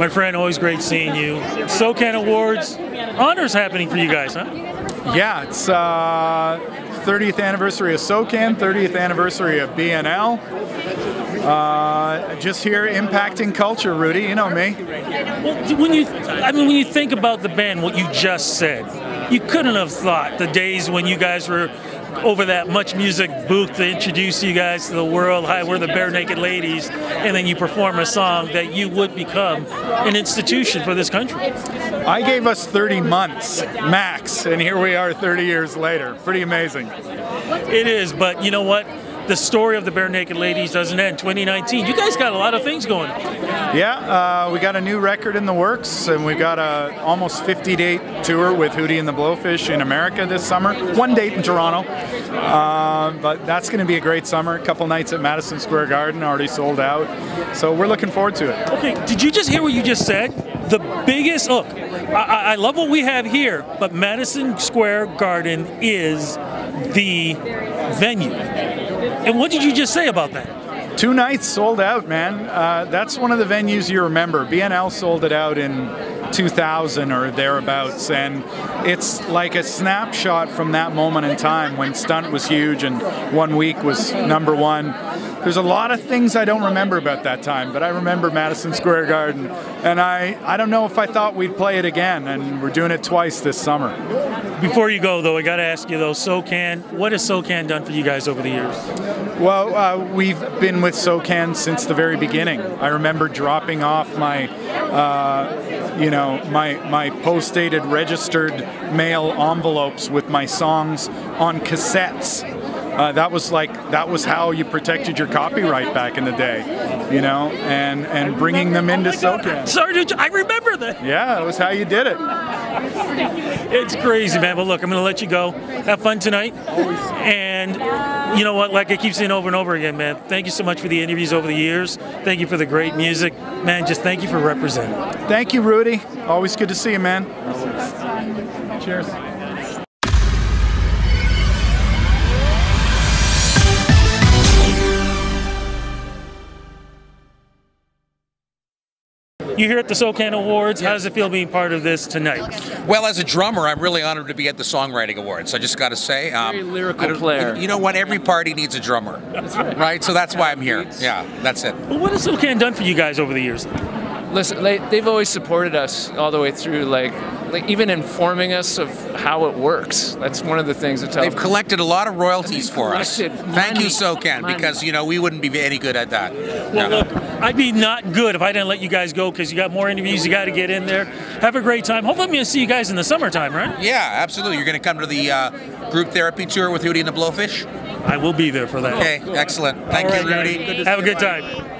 My friend, always great seeing you. SOCAN Awards, honors happening for you guys, huh? Yeah, it's uh, 30th anniversary of SOCAN, 30th anniversary of BNL. Uh, just here impacting culture, Rudy. You know me. Well, when you, I mean, when you think about the band, what you just said, you couldn't have thought the days when you guys were over that MuchMusic booth to introduce you guys to the world. Hi, we're the Barenaked Ladies, and then you perform a song that you would become an institution for this country. I gave us 30 months max, and here we are 30 years later. Pretty amazing. It is, but you know what? The story of the Barenaked Ladies doesn't end. 2019, you guys got a lot of things going. Yeah, uh, we got a new record in the works, and we've got a almost 50 date tour with Hootie and the Blowfish in America this summer. One date in Toronto, uh, but that's going to be a great summer. A couple nights at Madison Square Garden already sold out, so we're looking forward to it. Okay, did you just hear what you just said? The biggest look. I, I love what we have here, but Madison Square Garden is the venue. And what did you just say about that? Two nights sold out, man. Uh, that's one of the venues you remember. BNL sold it out in 2000 or thereabouts, and it's like a snapshot from that moment in time when Stunt was huge and One Week was number one. There's a lot of things I don't remember about that time, but I remember Madison Square Garden, and I, I don't know if I thought we'd play it again, and we're doing it twice this summer. Before you go, though, I got to ask you, though, SOCAN, what has SOCAN done for you guys over the years? Well, uh, we've been with SOCAN since the very beginning. I remember dropping off my, uh, you know, my my post-dated registered mail envelopes with my songs on cassettes. Uh, that was like that was how you protected your copyright back in the day, you know, and and bringing them into SOCAN. Sorry, I remember that. Yeah, that was how you did it. It's crazy, man. But look, I'm going to let you go. Have fun tonight. And you know what? Like I keep saying over and over again, man. Thank you so much for the interviews over the years. Thank you for the great music, man. Just thank you for representing. Thank you, Rudy. Always good to see you, man. Cheers. You here at the SOCAN Awards. How does it feel being part of this tonight? Well, as a drummer, I'm really honored to be at the Songwriting Awards. I just got to say, um, very lyrical player. You know what? Every party needs a drummer, right. right. So that's why I'm here. Yeah, that's it. Well, what has SOCAN done for you guys over the years? Listen, they, they've always supported us all the way through. Like like even informing us of how it works. That's one of the things that they've collected a lot of royalties for us. Thank you, SOCAN, because you know we wouldn't be any good at that. Well, look, I'd be not good if I didn't let you guys go because you got more interviews. You got to get in there. Have a great time. Hopefully, I'm going to see you guys in the summertime, right? Yeah, absolutely. You're going to come to the uh, group therapy tour with Hootie and the Blowfish. I will be there for that. Okay, excellent. Thank you, Rudy. Have a good time.